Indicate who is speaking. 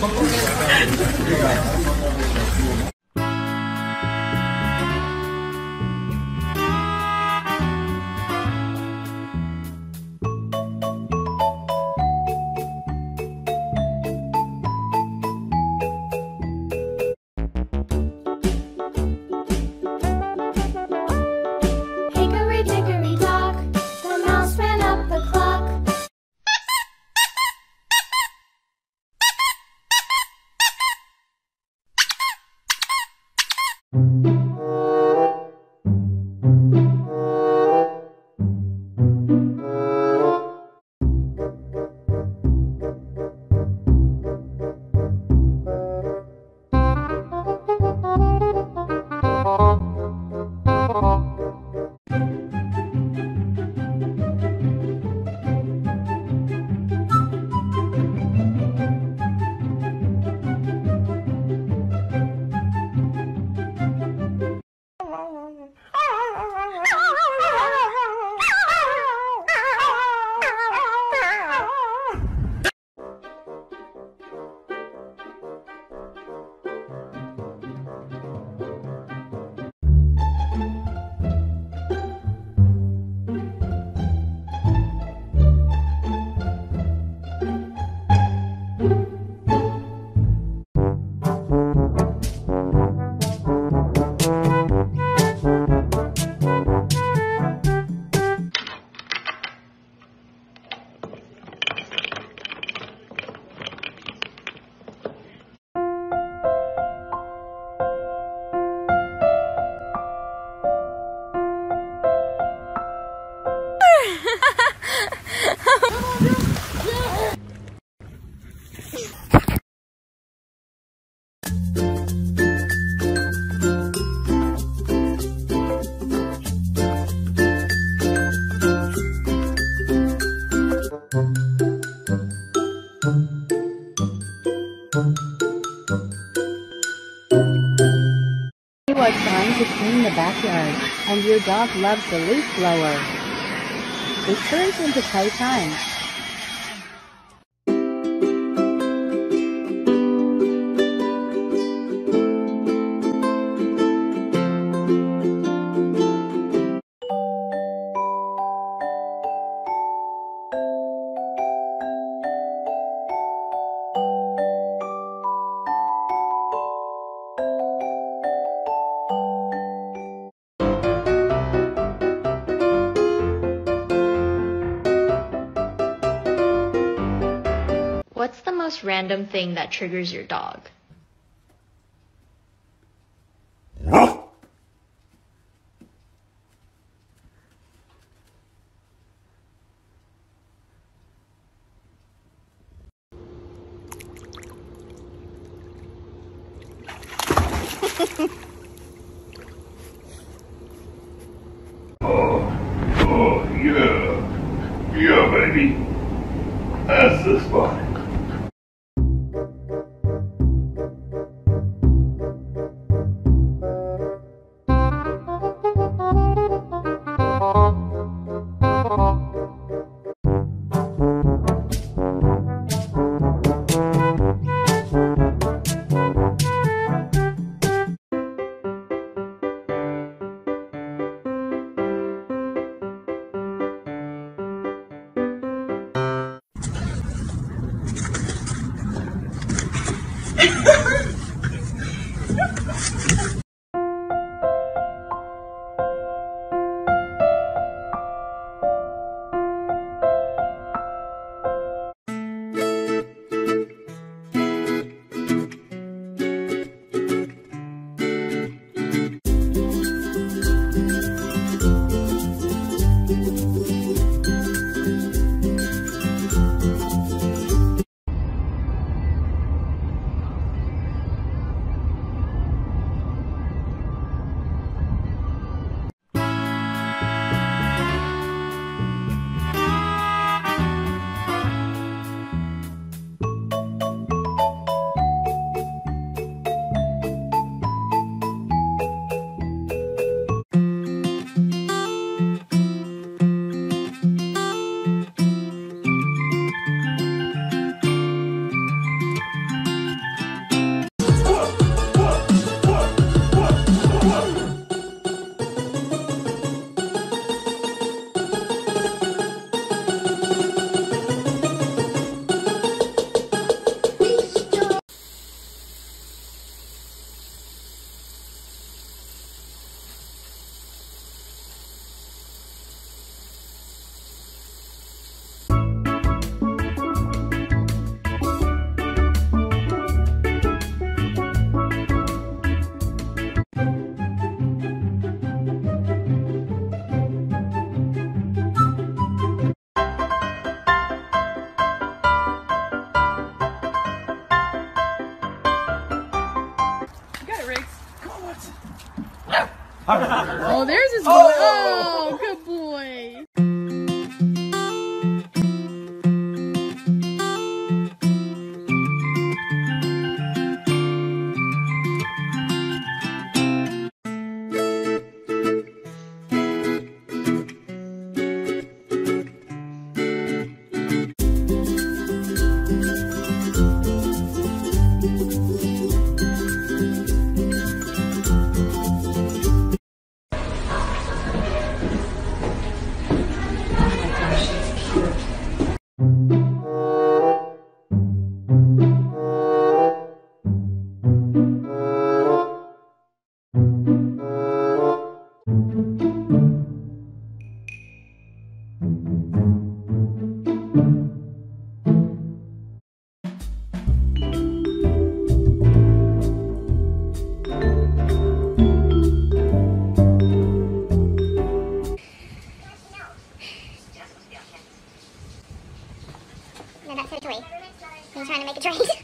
Speaker 1: 何? Clean the and your dog loves the leaf blower. It turns into playtime.
Speaker 2: Most random thing that triggers your dog?
Speaker 3: Oh, oh, yeah. Yeah, baby. That's the spot.
Speaker 4: oh, there's his. Oh,
Speaker 5: oh trying to make a
Speaker 4: drink.